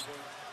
Thursday.